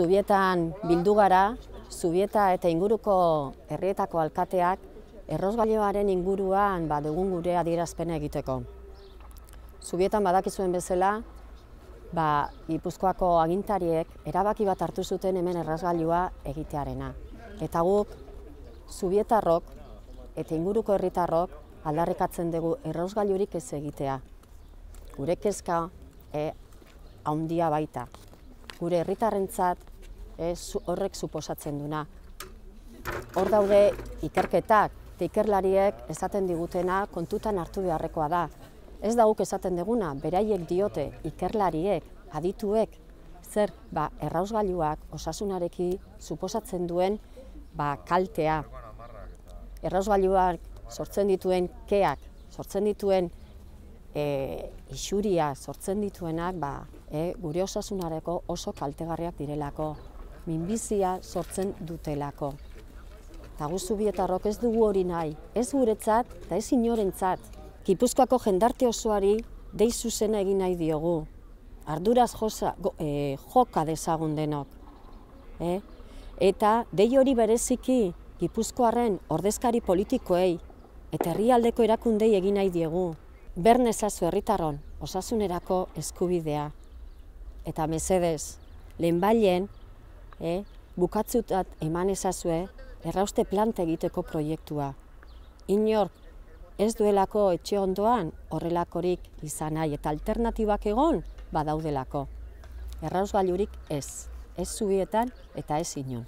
Zubietan bildu gara, Zubieta eta inguruko herrietako alkateak errosgailoaren inguruan ba, dugun gure adierazpena egiteko. Zubietan badakizuen bezala, ba, Gipuzkoako agintariek erabaki bat hartu zuten hemen errasgailua egitearena. Eta guk, Zubietarrok eta inguruko herritarrok aldarrikatzen dugu errosgailurik ez egitea. Gure kezka e, haundia baita gure herritarrentzat horrek suposatzen duna. Hor daude ikerketak, eta ikerlariek esaten digutena kontutan hartu beharrekoa da. Ez dauk esaten deguna, beraiek diote ikerlariek, adituek, zer ba, errausgailuak osasunareki suposatzen duen ba, kaltea. Errausgailuak sortzen dituen keak, sortzen dituen e, isuria, sortzen dituenak ba, e, gure osasunareko oso kaltegarriak direlako, minbizia sortzen dutelako. Eta guztu bietarrok ez dugu hori nahi, ez guretzat eta ez inorentzat. Gipuzkoako jendarte osoari dei zuzena egin nahi diogu. Arduraz josa, e, joka dezagun denok. E? Eta dei hori bereziki Gipuzkoaren ordezkari politikoei eta herrialdeko erakundei egin nahi diegu. Bernezazu herritarron osasunerako eskubidea eta mesedez, lehenbailen, eh, bukatzutat eman ezazue, errauste plante egiteko proiektua. Inork ez duelako etxe ondoan horrelakorik izan nahi eta alternatibak egon badaudelako. Errausgailurik ez, ez zubietan eta ez inon.